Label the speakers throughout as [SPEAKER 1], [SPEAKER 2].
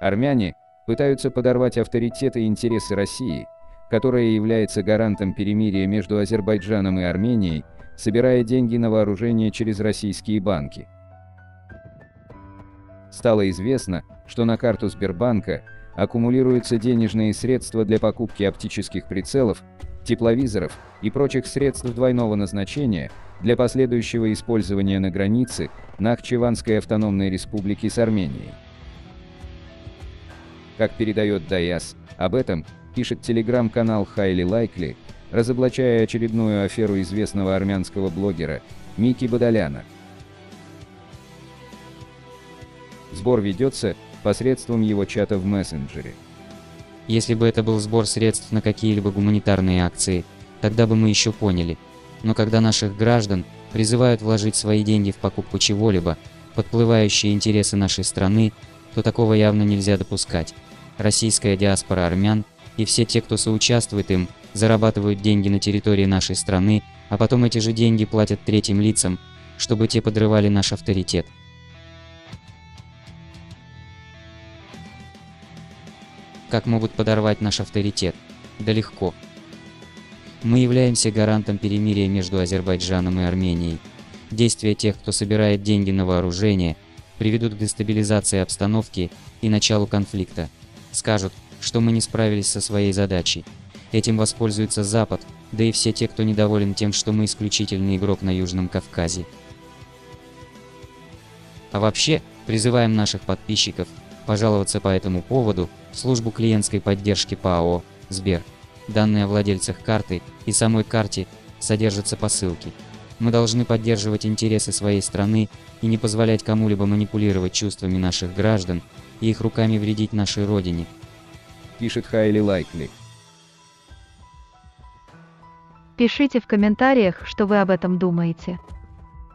[SPEAKER 1] Армяне пытаются подорвать авторитет и интересы России, которая является гарантом перемирия между Азербайджаном и Арменией, собирая деньги на вооружение через российские банки. Стало известно, что на карту Сбербанка аккумулируются денежные средства для покупки оптических прицелов, тепловизоров и прочих средств двойного назначения для последующего использования на границе Нахчеванской автономной республики с Арменией. Как передает Даяс, об этом пишет телеграм-канал Хайли Лайкли, разоблачая очередную аферу известного армянского блогера Мики Бадаляна. Сбор ведется посредством его чата в мессенджере.
[SPEAKER 2] Если бы это был сбор средств на какие-либо гуманитарные акции, тогда бы мы еще поняли. Но когда наших граждан призывают вложить свои деньги в покупку чего-либо, подплывающие интересы нашей страны, то такого явно нельзя допускать. Российская диаспора армян и все те, кто соучаствует им, зарабатывают деньги на территории нашей страны, а потом эти же деньги платят третьим лицам, чтобы те подрывали наш авторитет. Как могут подорвать наш авторитет? Да легко. Мы являемся гарантом перемирия между Азербайджаном и Арменией. Действия тех, кто собирает деньги на вооружение, приведут к дестабилизации обстановки и началу конфликта. Скажут, что мы не справились со своей задачей. Этим воспользуется Запад, да и все те, кто недоволен тем, что мы исключительный игрок на Южном Кавказе. А вообще, призываем наших подписчиков пожаловаться по этому поводу в службу клиентской поддержки ПАО «Сбер». Данные о владельцах карты и самой карте содержатся по ссылке. Мы должны поддерживать интересы своей страны и не позволять кому-либо манипулировать чувствами наших граждан и их руками вредить нашей родине.
[SPEAKER 1] Пишет Хайли Лайкли.
[SPEAKER 3] Пишите в комментариях, что вы об этом думаете.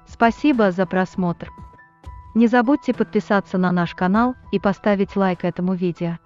[SPEAKER 3] Спасибо за просмотр. Не забудьте подписаться на наш канал и поставить лайк этому видео.